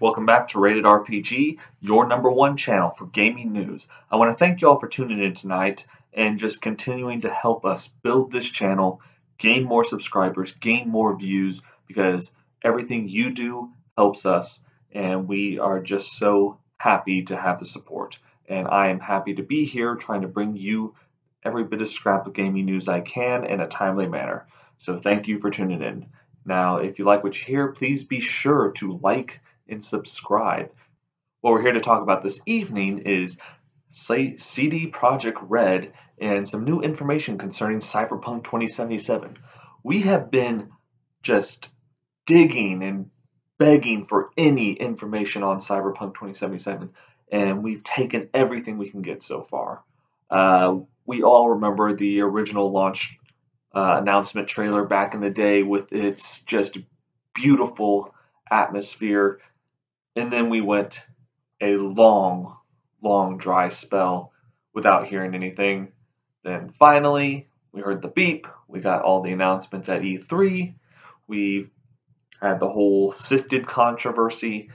Welcome back to Rated RPG, your number one channel for gaming news. I want to thank you all for tuning in tonight and just continuing to help us build this channel, gain more subscribers, gain more views, because everything you do helps us, and we are just so happy to have the support. And I am happy to be here trying to bring you every bit of scrap of gaming news I can in a timely manner. So thank you for tuning in. Now, if you like what you hear, please be sure to like and subscribe. What we're here to talk about this evening is CD Projekt Red and some new information concerning Cyberpunk 2077. We have been just digging and begging for any information on Cyberpunk 2077, and we've taken everything we can get so far. Uh, we all remember the original launch uh, announcement trailer back in the day with its just beautiful atmosphere. And then we went a long, long dry spell without hearing anything. Then finally, we heard the beep. We got all the announcements at E3. We had the whole sifted controversy.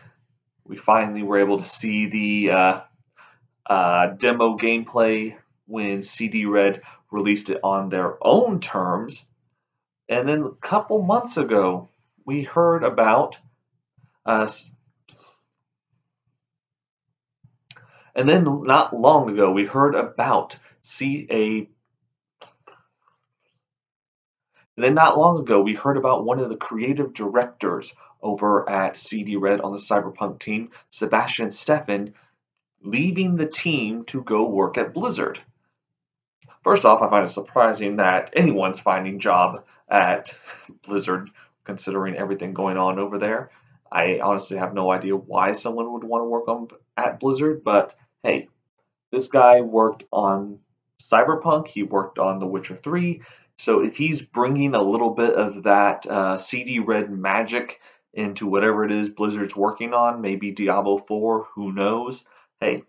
We finally were able to see the uh, uh, demo gameplay when CD Red released it on their own terms. And then a couple months ago, we heard about us. And then not long ago, we heard about CA. And then not long ago, we heard about one of the creative directors over at CD Red on the Cyberpunk team, Sebastian Stępień, leaving the team to go work at Blizzard. First off, I find it surprising that anyone's finding job at Blizzard, considering everything going on over there. I honestly have no idea why someone would want to work on at Blizzard, but hey, this guy worked on Cyberpunk. He worked on The Witcher 3. So if he's bringing a little bit of that uh, CD Red magic into whatever it is Blizzard's working on, maybe Diablo 4, who knows? Hey,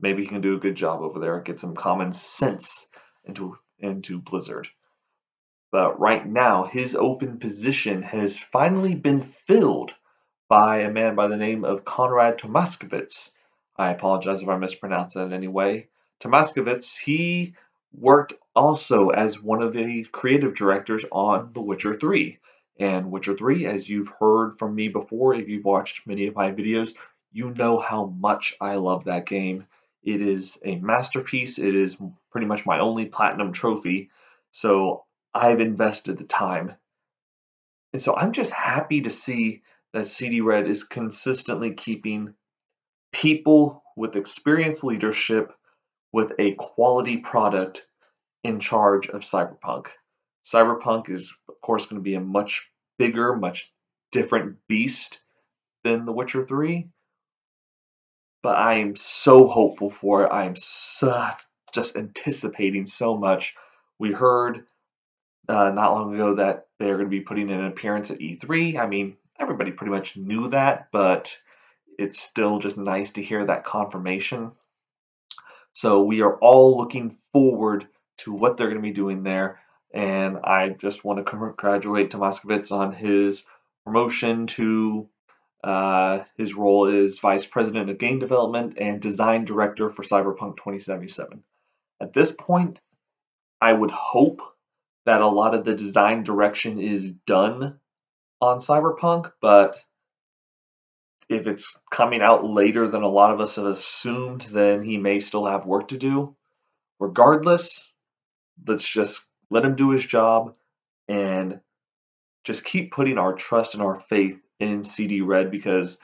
maybe he can do a good job over there, and get some common sense into into Blizzard. But right now, his open position has finally been filled by a man by the name of Konrad Tomaszkiewicz. I apologize if I mispronounce that in any way. Tomaszkiewicz, he worked also as one of the creative directors on The Witcher 3. And Witcher 3, as you've heard from me before, if you've watched many of my videos, you know how much I love that game. It is a masterpiece. It is pretty much my only platinum trophy. So I've invested the time. And so I'm just happy to see that CD Red is consistently keeping people with experienced leadership with a quality product in charge of Cyberpunk. Cyberpunk is, of course, going to be a much bigger, much different beast than The Witcher 3 but I am so hopeful for it. I am so, just anticipating so much. We heard uh, not long ago that they're going to be putting in an appearance at E3. I mean, everybody pretty much knew that, but it's still just nice to hear that confirmation. So we are all looking forward to what they're going to be doing there. And I just want to congratulate Tomaszkiewicz on his promotion to uh, his role is Vice President of Game Development and Design Director for Cyberpunk 2077. At this point, I would hope that a lot of the design direction is done on Cyberpunk, but if it's coming out later than a lot of us have assumed, then he may still have work to do. Regardless, let's just let him do his job and just keep putting our trust and our faith in CD Red because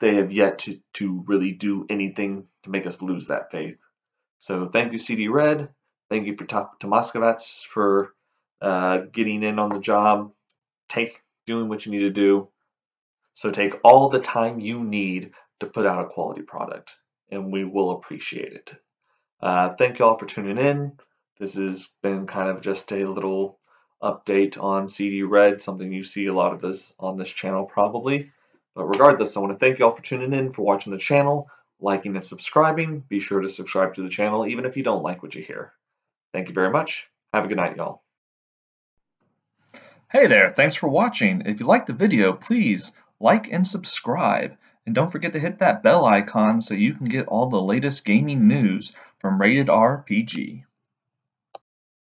they have yet to, to really do anything to make us lose that faith. So thank you, CD Red. Thank you for Tomaszkiewicz for uh, getting in on the job. Take doing what you need to do. So take all the time you need to put out a quality product, and we will appreciate it. Uh, thank you all for tuning in. This has been kind of just a little update on CD Red, something you see a lot of this on this channel probably. But regardless, I want to thank you all for tuning in, for watching the channel, liking and subscribing. Be sure to subscribe to the channel even if you don't like what you hear. Thank you very much. Have a good night, y'all. Hey there, thanks for watching. If you liked the video, please like and subscribe. And don't forget to hit that bell icon so you can get all the latest gaming news from Rated RPG.